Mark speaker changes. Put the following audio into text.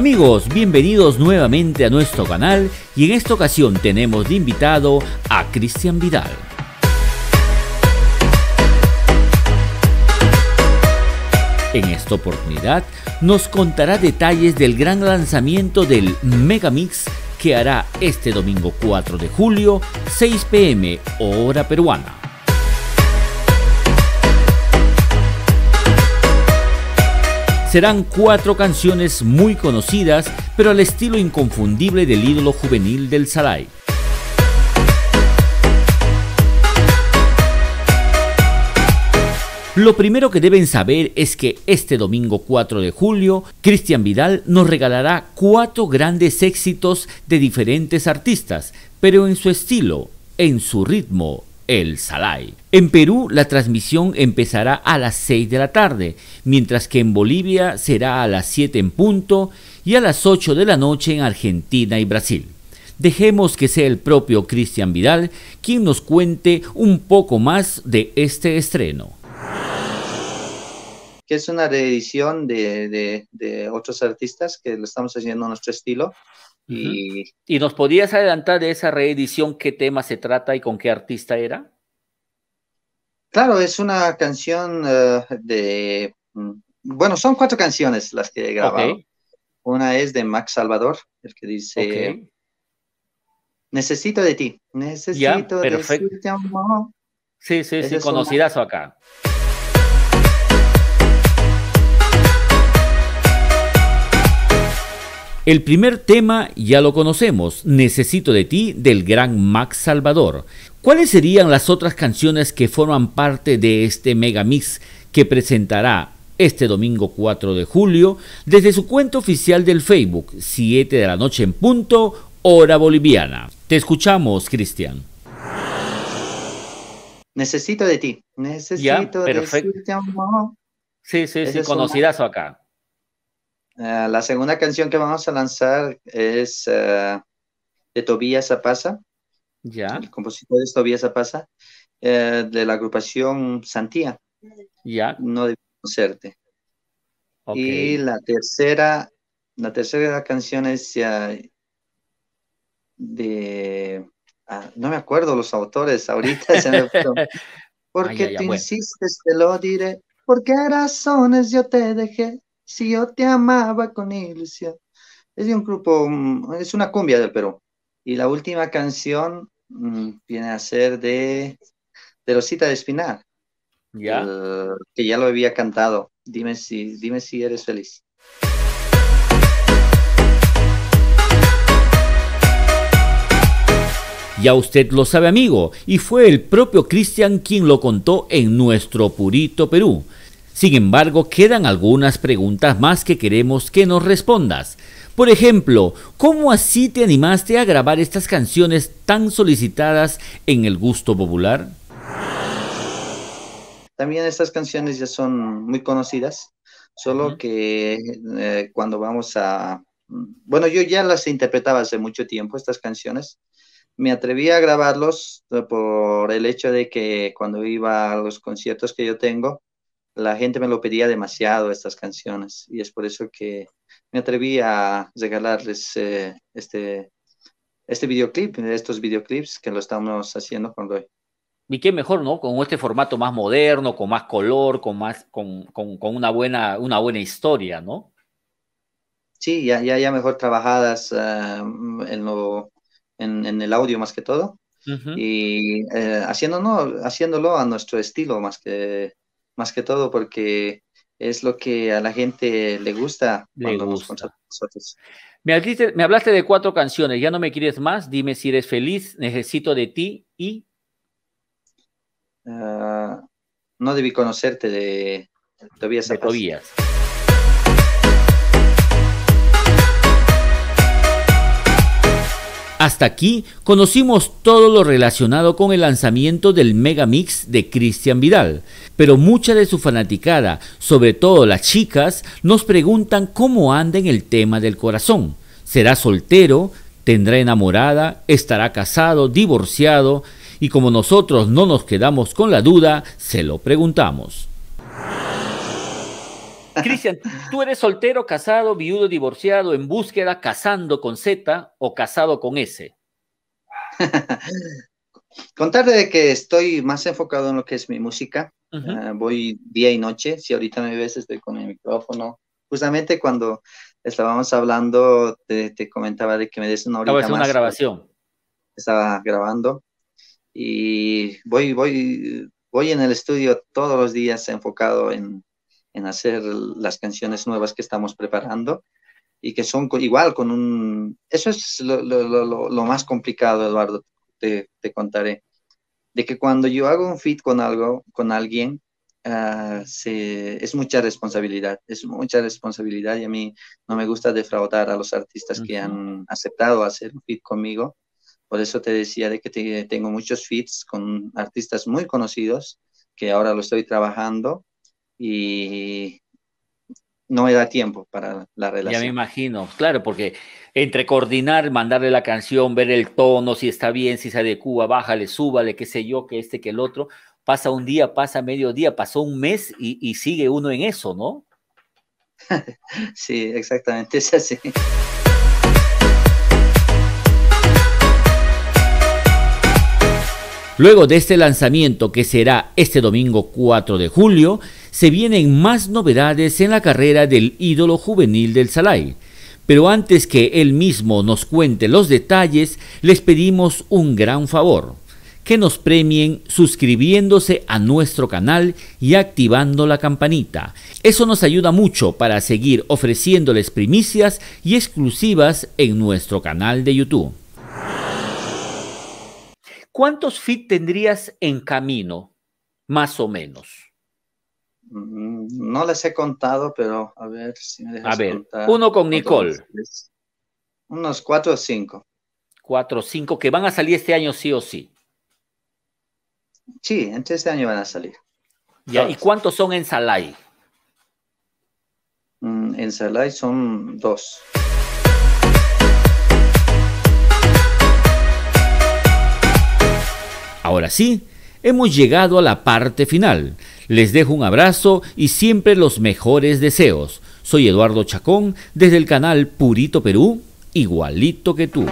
Speaker 1: Amigos, bienvenidos nuevamente a nuestro canal y en esta ocasión tenemos de invitado a Cristian Vidal. En esta oportunidad nos contará detalles del gran lanzamiento del Megamix que hará este domingo 4 de julio, 6 pm, hora peruana. Serán cuatro canciones muy conocidas, pero al estilo inconfundible del ídolo juvenil del Salai. Lo primero que deben saber es que este domingo 4 de julio, Cristian Vidal nos regalará cuatro grandes éxitos de diferentes artistas, pero en su estilo, en su ritmo, el Salai. En Perú la transmisión empezará a las 6 de la tarde, mientras que en Bolivia será a las 7 en punto y a las 8 de la noche en Argentina y Brasil. Dejemos que sea el propio Cristian Vidal quien nos cuente un poco más de este estreno
Speaker 2: que es una reedición de, otros artistas que lo estamos haciendo a nuestro estilo.
Speaker 1: y... ¿Y nos podías adelantar de esa reedición qué tema se trata y con qué artista era?
Speaker 2: Claro, es una canción eh, de... Mm, bueno, son cuatro canciones las que he grabado. Una es de Max Salvador, el que dice... Necesito de ti. Necesito de ti, amor.
Speaker 1: Sí, sí, sí, conocidazo acá. El primer tema ya lo conocemos, Necesito de ti, del gran Max Salvador. ¿Cuáles serían las otras canciones que forman parte de este megamix que presentará este domingo 4 de julio desde su cuenta oficial del Facebook, 7 de la noche en punto, hora boliviana? Te escuchamos, Cristian.
Speaker 2: Necesito de ti. Necesito de ti, amor.
Speaker 1: Sí, sí, sí, conocidazo acá.
Speaker 2: Eh, la segunda canción que vamos a lanzar es eh, de Tobías Zapasa.
Speaker 1: Ya.
Speaker 2: El compositor es Tobías Zapasa, eh, de la agrupación Santía.
Speaker 1: Ya.
Speaker 2: No de conocerte. Y la tercera, la tercera canción es de. Ah, no me acuerdo los autores ahorita. se me... Porque tú insistes, te lo diré. ¿Por qué razones yo te dejé? Si yo te amaba con ilusión. Es de un grupo, mm, es una cumbia del Perú. Y la última canción mm, viene a ser de, de Rosita de Espinar.
Speaker 1: Ya.
Speaker 2: que ya lo había cantado. Dime si, dime si eres feliz.
Speaker 1: Ya usted lo sabe amigo, y fue el propio Cristian quien lo contó en nuestro Purito Perú. Sin embargo, quedan algunas preguntas más que queremos que nos respondas. Por ejemplo, ¿cómo así te animaste a grabar estas canciones tan solicitadas en el gusto popular?
Speaker 2: También estas canciones ya son muy conocidas, solo que eh, cuando vamos a... Bueno, yo ya las interpretaba hace mucho tiempo, estas canciones. Me atreví a grabarlos por el hecho de que cuando iba a los conciertos que yo tengo, la gente me lo pedía demasiado estas canciones y es por eso que me atreví a regalarles eh, este, este videoclip, estos videoclips que lo estamos haciendo con Roy.
Speaker 1: Y qué mejor, ¿no? Con este formato más moderno, con más color, con más, con, con, con una buena, una buena historia, ¿no?
Speaker 2: Sí, ya, ya, ya mejor trabajadas eh, en, lo, en, en, el audio más que todo. Y eh, haciéndolo, haciéndolo a nuestro estilo más que más que todo porque es lo que a la gente le gusta cuando nos nosotros.
Speaker 1: Me, hablaste, de cuatro canciones, ya no me quieres más, dime si eres feliz, necesito de ti y...
Speaker 2: Ah, no debí conocerte de Tobías.
Speaker 1: De Tobías. Hasta aquí conocimos todo lo relacionado con el lanzamiento del Megamix de Cristian Vidal, pero mucha de su fanaticada, sobre todo las chicas, nos preguntan cómo anda en el tema del corazón. ¿Será soltero? ¿Tendrá enamorada? ¿Estará casado? ¿Divorciado? Y como nosotros no nos quedamos con la duda, se lo preguntamos. Cristian, ¿tú eres soltero, casado, viudo, divorciado, en búsqueda, casando con Z o casado con S?
Speaker 2: Contarte de que estoy más enfocado en lo que es mi música. Ah, voy día y noche. Si ahorita me ves, estoy con el micrófono. Justamente cuando estábamos hablando, te, comentaba de que me des una
Speaker 1: horita una grabación.
Speaker 2: Estaba grabando y voy, voy, voy en el estudio todos los días enfocado en, en hacer las canciones nuevas que estamos preparando y que son igual con un... Eso es lo, lo, lo, más complicado, Eduardo, te, te, contaré. De que cuando yo hago un fit con algo, con alguien, uh, se, es mucha responsabilidad, es mucha responsabilidad y a mí no me gusta defraudar a los artistas que han aceptado hacer un fit conmigo. Por eso te decía de que tengo muchos fits con artistas muy conocidos, que ahora lo estoy trabajando y no me da tiempo para la relación.
Speaker 1: Ya me imagino, claro, porque entre coordinar, mandarle la canción, ver el tono, si está bien, si se adecua, bájale, súbale, qué sé yo, que este, que el otro, pasa un día, pasa medio día, pasó un mes y, y sigue uno en eso, ¿no?
Speaker 2: sí, exactamente, es así.
Speaker 1: Luego de este lanzamiento que será este domingo 4 de julio, se vienen más novedades en la carrera del ídolo juvenil del Salai. Pero antes que él mismo nos cuente los detalles, les pedimos un gran favor, que nos premien suscribiéndose a nuestro canal y activando la campanita. Eso nos ayuda mucho para seguir ofreciéndoles primicias y exclusivas en nuestro canal de YouTube. ¿Cuántos fit tendrías en camino, más o menos?
Speaker 2: Mm, no les he contado, pero a ver si me dejas
Speaker 1: A ver, uno con Nicole.
Speaker 2: Unos cuatro o cinco.
Speaker 1: Cuatro o cinco que van a salir este año sí o sí.
Speaker 2: Sí, entre este año van a salir.
Speaker 1: Ya, ¿y cuántos son en Salai?
Speaker 2: Mm, en Salai son dos.
Speaker 1: Ahora sí, hemos llegado a la parte final. Les dejo un abrazo y siempre los mejores deseos. Soy Eduardo Chacón desde el canal Purito Perú, igualito que tú.